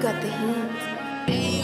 Got the heat.